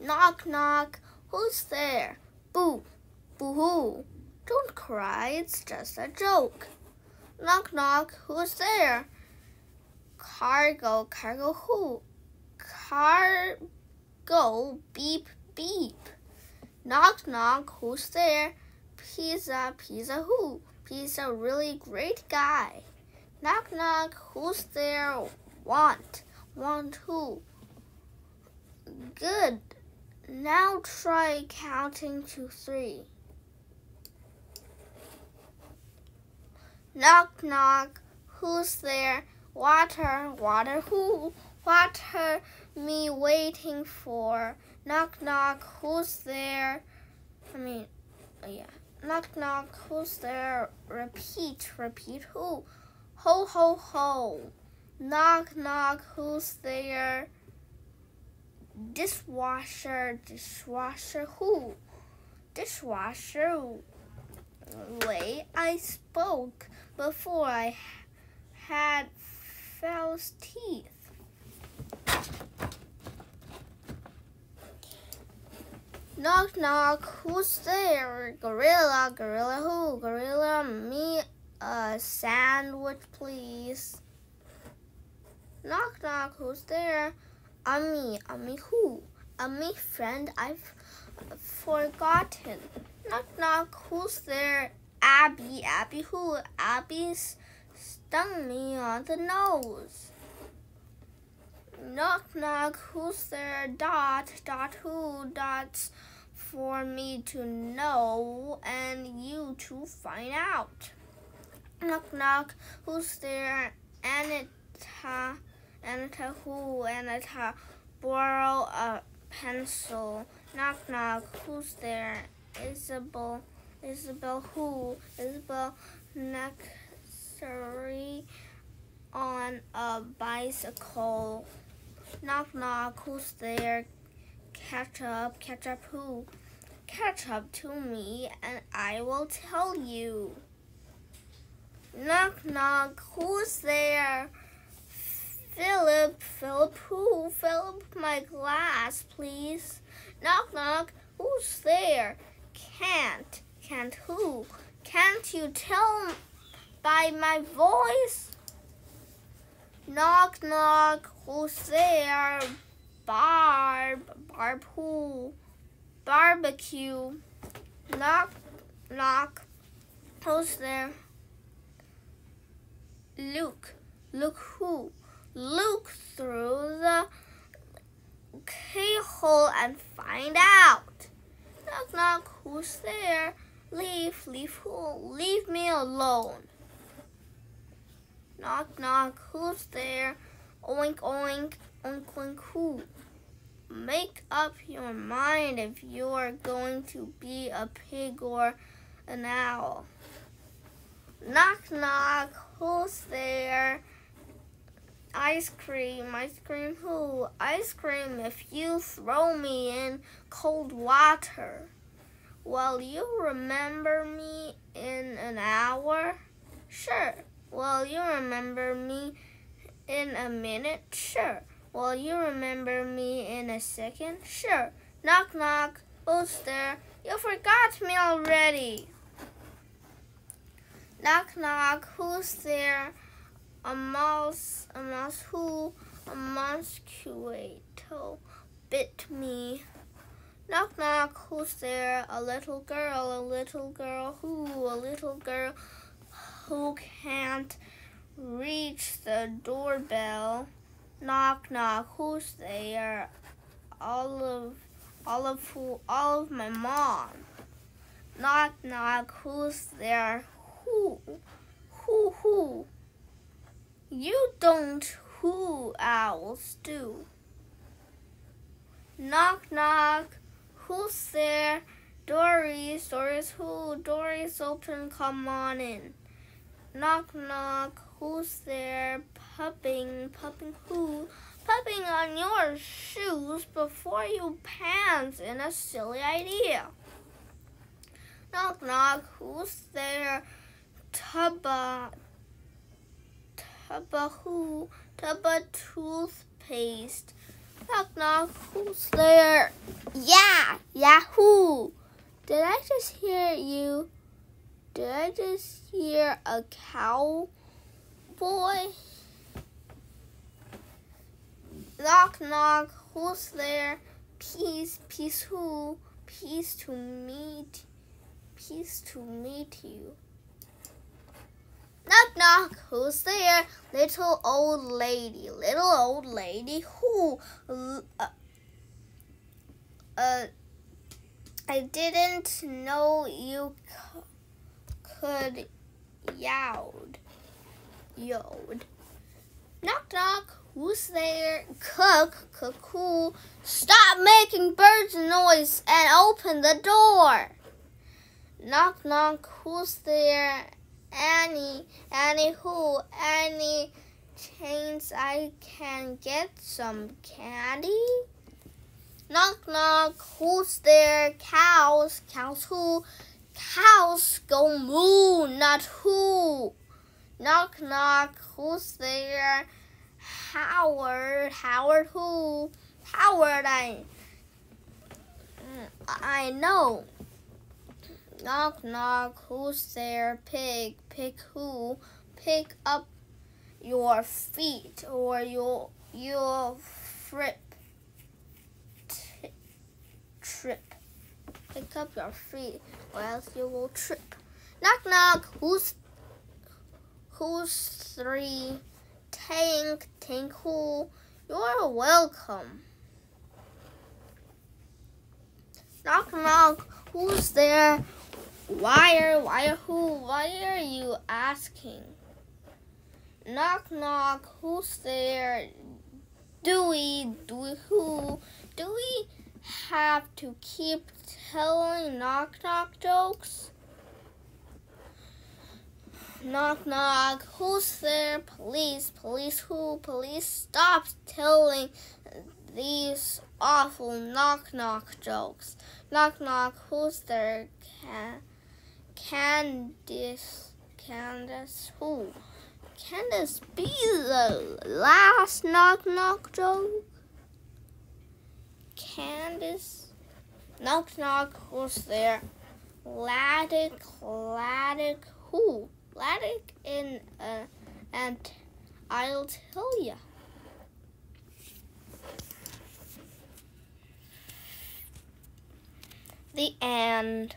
Knock, knock, who's there? Boo, boo hoo. Don't cry, it's just a joke. Knock, knock, who's there? Cargo, cargo who? Cargo, beep, beep. Knock, knock, who's there? Pizza, pizza who? Pizza, really great guy. Knock, knock, who's there? Want, want who? Good. Now try counting to three. Knock, knock, who's there? Water, water, who? Water, me waiting for. Knock, knock, who's there? I mean, oh yeah. Knock, knock, who's there? Repeat, repeat, who? Ho, ho, ho. Knock, knock, who's there? Dishwasher, dishwasher, who? Dishwasher, way I spoke before I had false teeth. Knock, knock, who's there? Gorilla, gorilla who? Gorilla, me a sandwich, please. Knock, knock, who's there? I'm me who? Me friend I've forgotten. Knock, knock, who's there? Abby, Abby who? Abby's stung me on the nose. Knock, knock, who's there? Dot, dot, who? Dots for me to know and you to find out. Knock, knock, who's there? Anita, Anita, who? Anita, borrow a pencil. Knock, knock, who's there? Isabel, Isabel, who? Isabel, necessary on a bicycle. Knock, knock, who's there? Catch up, catch up who? Catch up to me and I will tell you. Knock, knock, who's there? Philip, Philip who? Philip, my glass, please. Knock, knock, who's there? Can't, can't who? Can't you tell by my voice? Knock, knock, who's there? Barb, Barb who? Barbecue. Knock, knock, who's there? Luke, look who? Look through the keyhole and find out. Knock, knock, who's there? Leave, leave who? Leave me alone. Knock, knock, who's there? Oink, oink, oink, oink, who? Make up your mind if you're going to be a pig or an owl. Knock, knock, who's there? Ice cream, ice cream who? Ice cream if you throw me in cold water. Will you remember me in an hour? Sure. Will you remember me in a minute? Sure. Will you remember me in a second? Sure. Knock, knock. Who's there? You forgot me already. Knock, knock. Who's there? A mouse. Mouse who? A mosquito bit me. Knock, knock. Who's there? A little girl. A little girl who? A little girl who can't reach the doorbell. Knock, knock. Who's there? All of, all of who? All of my mom. Knock, knock. Who's there? Who? Who? Who? You don't. Who owls do? Knock, knock. Who's there? Doris. Doris who? Doris open. Come on in. Knock, knock. Who's there? Pupping. Pupping who? Pupping on your shoes before you pants in a silly idea. Knock, knock. Who's there? Tubba. Tubba who? Tubba toothpaste. Knock, knock. Who's there? Yeah, Yahoo! Did I just hear you? Did I just hear a cow boy? Knock, knock, who's there? Peace, peace, who? Peace to meet, peace to meet you. Knock, knock, who's there? Little old lady, little old lady, who? Uh, uh I didn't know you could yowd. Yod. Knock, knock. Who's there? Cook, cuckoo. Stop making birds noise and open the door. Knock, knock. Who's there? Annie, Annie who? any chains I can get some candy? Knock, knock. Who's there? Cows, cows who? Cows go moo, not who. Knock, knock. Who's there? Howard, Howard who? Howard, I, I know. Knock, knock. Who's there? Pig, pig who? Pick up your feet or you'll, you'll trip. trip. Pick up your feet or else you will trip. Knock, knock. Who's, who's three? Tank, Tank Who, you're welcome. Knock, knock, who's there? Why are, why who, why are you asking? Knock, knock, who's there? Do we, do we, who? Do we have to keep telling knock, knock jokes? Knock, knock. Who's there? Police. Police who? Police stop telling these awful knock, knock jokes. Knock, knock. Who's there? Can Candice. Candice who? Can this be the last knock, knock joke? Candice. Knock, knock. Who's there? Laddick, Laddick who? Atlantic in uh, and I'll tell you. The end.